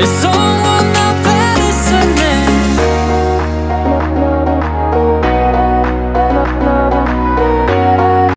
It's so